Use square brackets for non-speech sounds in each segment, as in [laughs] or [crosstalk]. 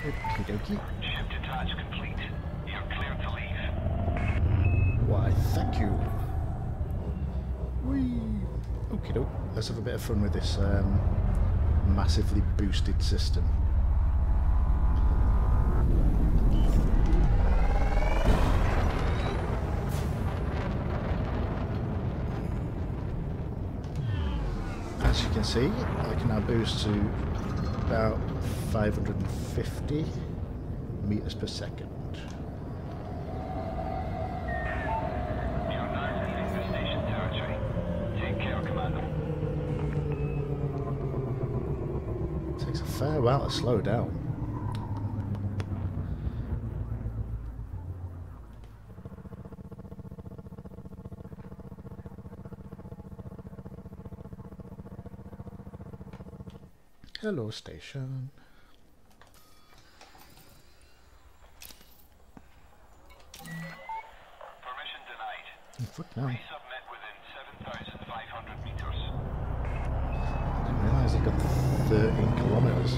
Okie dokie. Ship detach complete. You're clear to leave. Why, thank you. Whee! Okie doke. Let's have a bit of fun with this um, massively boosted system. As you can see, I can now boost to about 550 meters per second. Takes a fair while to slow down. Hello, station. Permission denied. Fuck now. Resubmit within 7,500 meters. didn't realise it got 13 kilometres.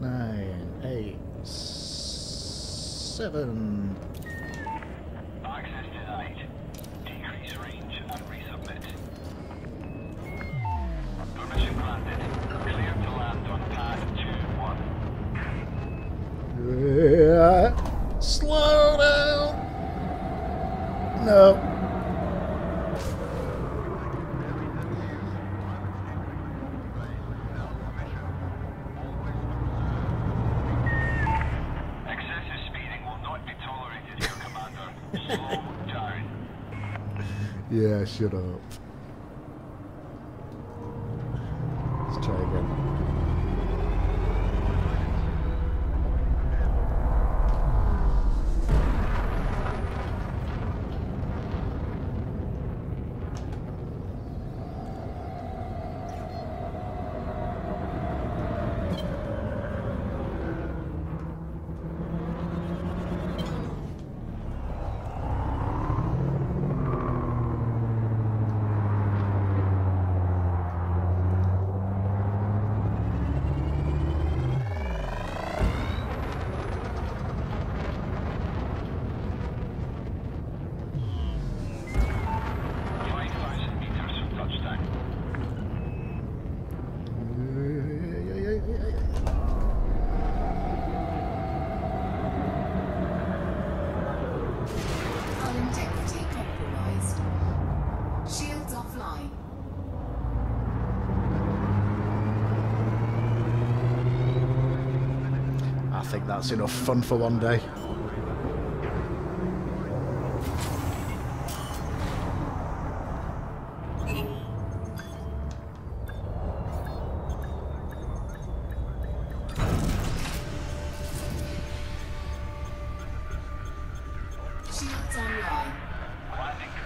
Nine, eight, seven. Slow down. No. Excessive speeding will not be tolerated here, Commander. Slow [laughs] down. Yeah, shut up. Let's try again. Think that's enough fun for one day. Shields online.